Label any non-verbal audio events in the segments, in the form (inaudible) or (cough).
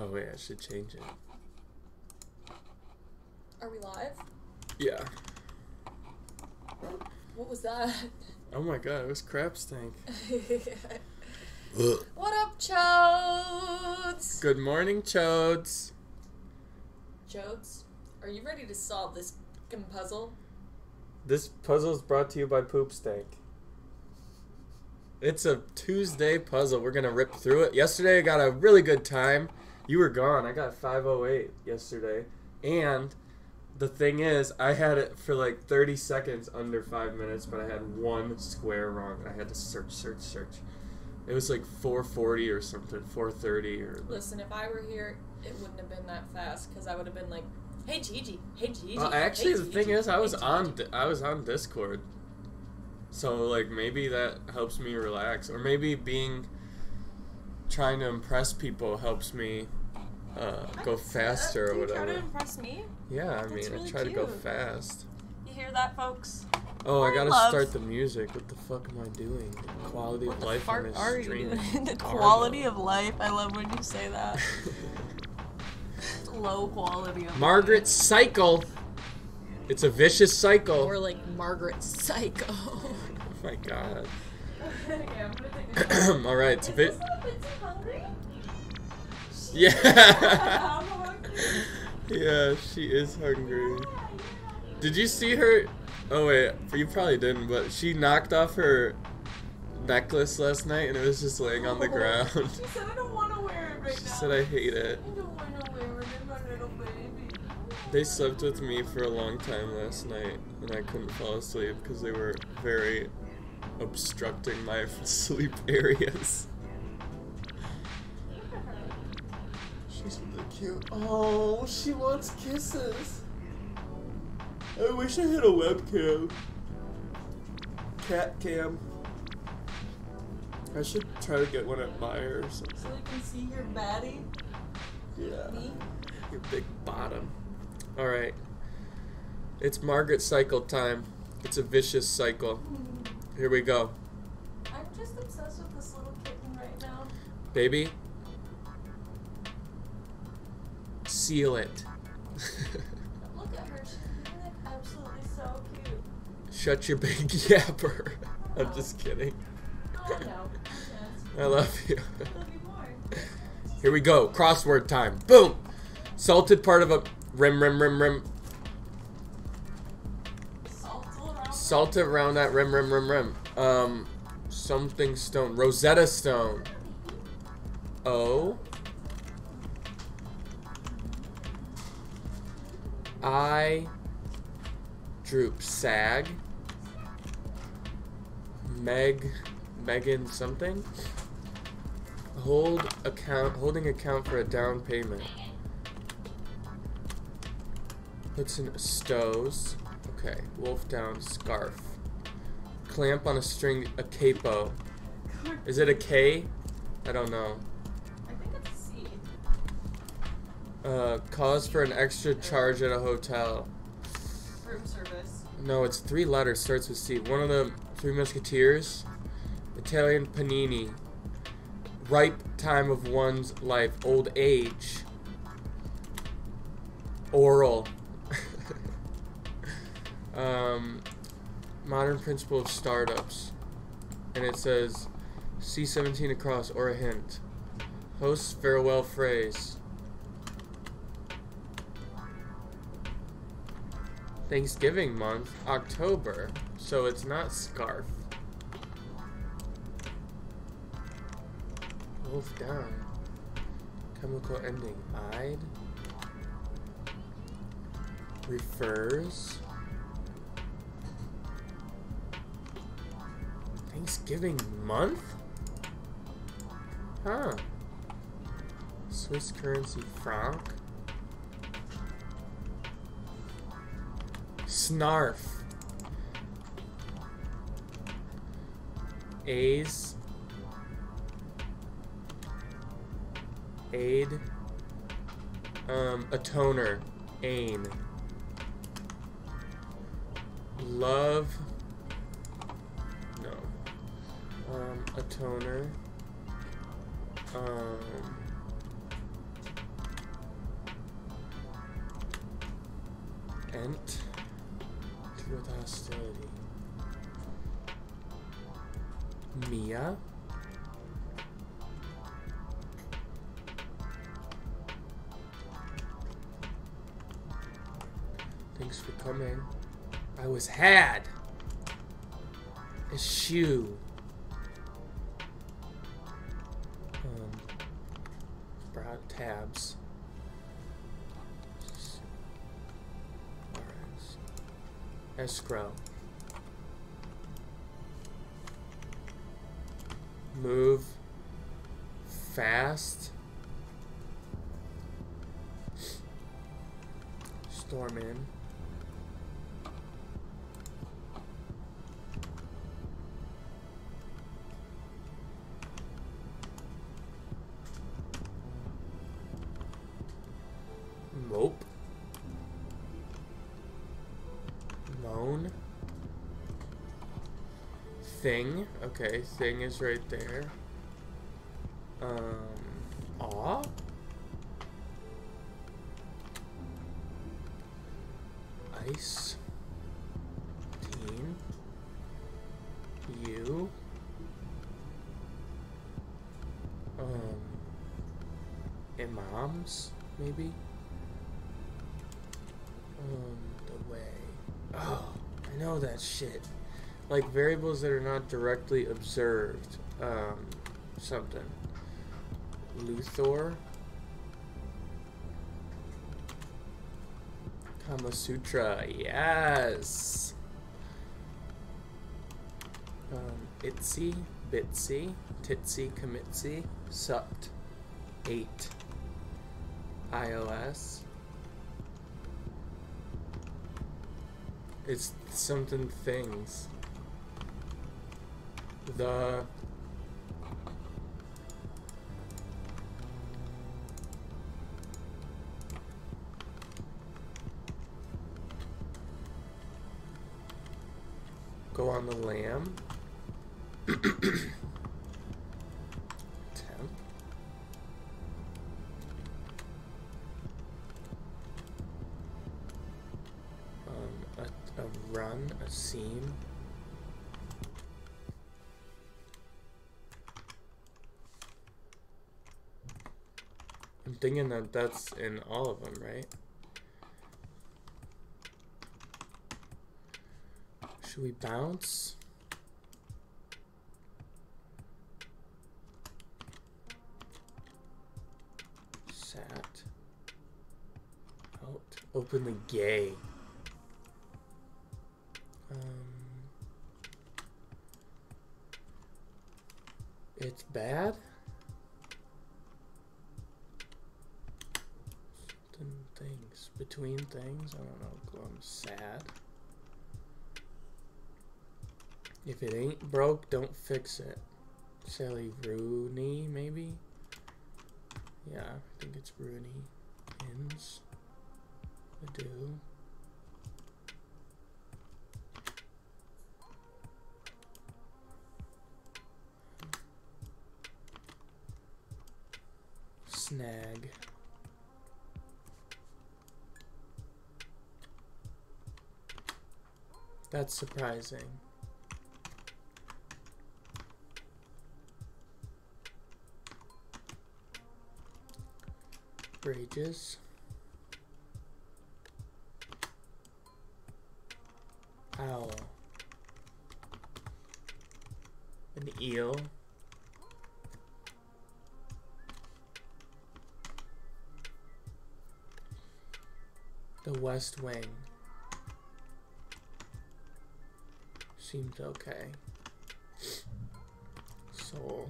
Oh wait, I should change it. Are we live? Yeah. What was that? Oh my god, it was crap stank. (laughs) what up, Chodes? Good morning, Chodes. Chodes, are you ready to solve this puzzle? This puzzle is brought to you by Poop Stank. It's a Tuesday puzzle. We're gonna rip through it. Yesterday I got a really good time. You were gone. I got 508 yesterday. And the thing is, I had it for like 30 seconds under five minutes, but I had one square wrong. I had to search, search, search. It was like 440 or something, 430 or. Listen, if I were here, it wouldn't have been that fast because I would have been like, "Hey Gigi, hey Gigi." Uh, actually, hey, the thing is, I was Gigi." on I was on Discord, so like maybe that helps me relax, or maybe being trying to impress people helps me uh, go faster Uh, or do you try to whatever. impress me? Yeah, I That's mean, I really try to go fast. You hear that, folks? Oh, I I gotta love- start the music. What the fuck am I doing? The quality What of the life fart on this are you stream. doing? (laughs) the quality low. of life. I love when you say that. (laughs) Low quality of Margaret Cycle. It's a vicious cycle. Or like Margaret Psycho. (laughs) Oh my god. okay, I'm gonna take (clears throat) All right, it's a bit. A bit too hungry? Yeah. yeah, she is hungry. Did you see her? Oh wait, you probably didn't, but she knocked off her necklace last night and it was just laying on the (laughs) ground. She said I don't want to wear it right She now. said I hate it. I don't want to wear it. I'm a little baby. They slept with me for a long time last night and I couldn't fall asleep because they were very obstructing my (laughs) sleep areas. Cute. Oh, she wants kisses. I wish I had a webcam. Cat cam. I should try to get one at Meijer or something. So you can see your baddie. Yeah. Me. Your big bottom. Alright. It's Margaret cycle time. It's a vicious cycle. Mm-hmm. Here we go. I'm just obsessed with this little kitten right now. Baby. Seal it. Look at her. She's like absolutely so cute. Shut your big (laughs) yapper. I'm just kidding. Oh no. I love you. (laughs) Love you more. Here we go. Crossword time. Boom. Salted part of a rim, rim, rim, rim. Salt around that rim, rim, rim, rim. Um, something stone. Rosetta Stone. O. I. Droop. Sag. Meg. Megan something. Hold account. Holding account for a down payment. Puts in stows. Okay. Wolf down. Scarf. Clamp on a string. A capo. Is it a K? I don't know. Uh, cause for an extra charge at a hotel. Room service. No, it's three letters. Starts with C. One of the Three Musketeers. Italian panini. Ripe time of one's life. Old age. Oral. (laughs) um, modern principle of startups. And it says C17 across or a hint. Host's farewell phrase. Thanksgiving month, October, so it's not scarf. Wolf down. Chemical ending. I'd. Refers. Thanksgiving month? Huh. Swiss currency franc. Snarf. A's. Aid. Um, Atoner. Aim. Love. No. Um, Atoner. Um. Ent. With hostility. Mia. Thanks for coming. I was had. A shoe. Um, brought tabs. Escrow. Move fast. Storm in. Thing. Okay, thing is right there. Um, aw? Ice. Teen. You. Um, imams, maybe? Um, the way. Oh, I know that shit. Like variables that are not directly observed. Um, something. Luthor. Kama Sutra, yes. Um, Itsy, Bitsy, Titsy, Comitsy, Sucked, 8. iOS. It's something things. The go on the lam. (clears throat) thinking that that's in all of them, right? Should we bounce? Sat. Out. Openly gay. Um, it's bad? Something things. Between things? I don't know. I'm sad. If it ain't broke, don't fix it. Sally Rooney, maybe? Yeah, I think it's Rooney. Ins. I do. Snag. That's surprising. Bridges. Owl. An eel. The West Wing. Seemed okay. Soul.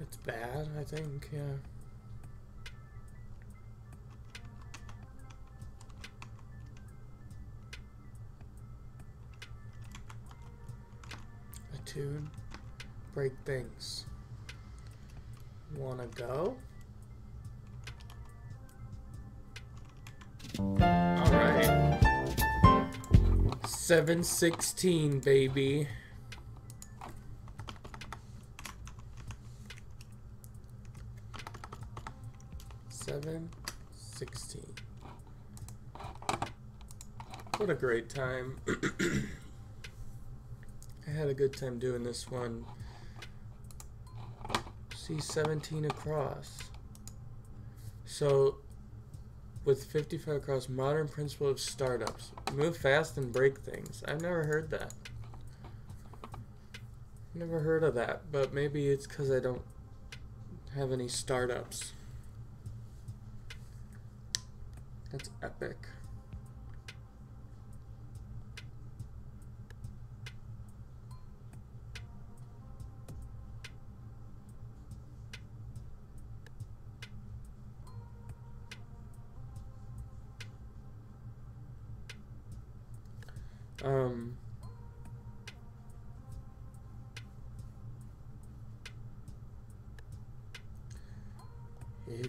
It's bad, I think, yeah. Tune. Break things. Wanna go? Alright. 716, baby. Seven sixteen. What a great time. (clears throat) Had a good time doing this one. C17 across. So with 55 across, modern principle of startups. Move fast and break things. I've never heard that. Never heard of that, but maybe it's because I don't have any startups. That's epic. Um,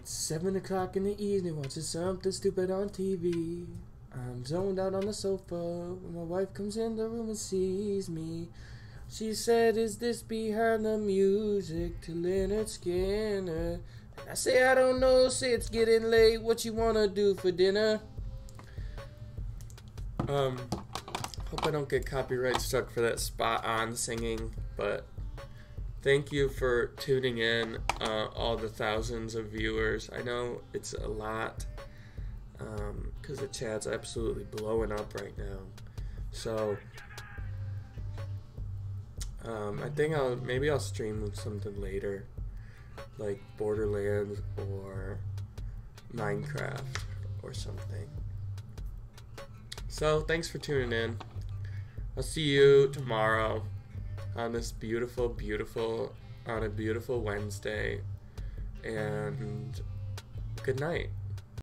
it's seven o'clock in the evening, watching something stupid on TV. I'm zoned out on the sofa when my wife comes in the room and sees me. She said, Is this behind the music to Lynyrd Skynyrd? And I say, I don't know, say it's getting late. What you wanna do for dinner? Um, Hope I don't get copyright struck for that spot on singing, but thank you for tuning in, uh, all the thousands of viewers. I know it's a lot because um, the chat's absolutely blowing up right now. So um, I think I'll maybe I'll stream something later, like Borderlands or Minecraft or something. So thanks for tuning in. I'll see you tomorrow on this beautiful, beautiful, on a beautiful Wednesday. And good night.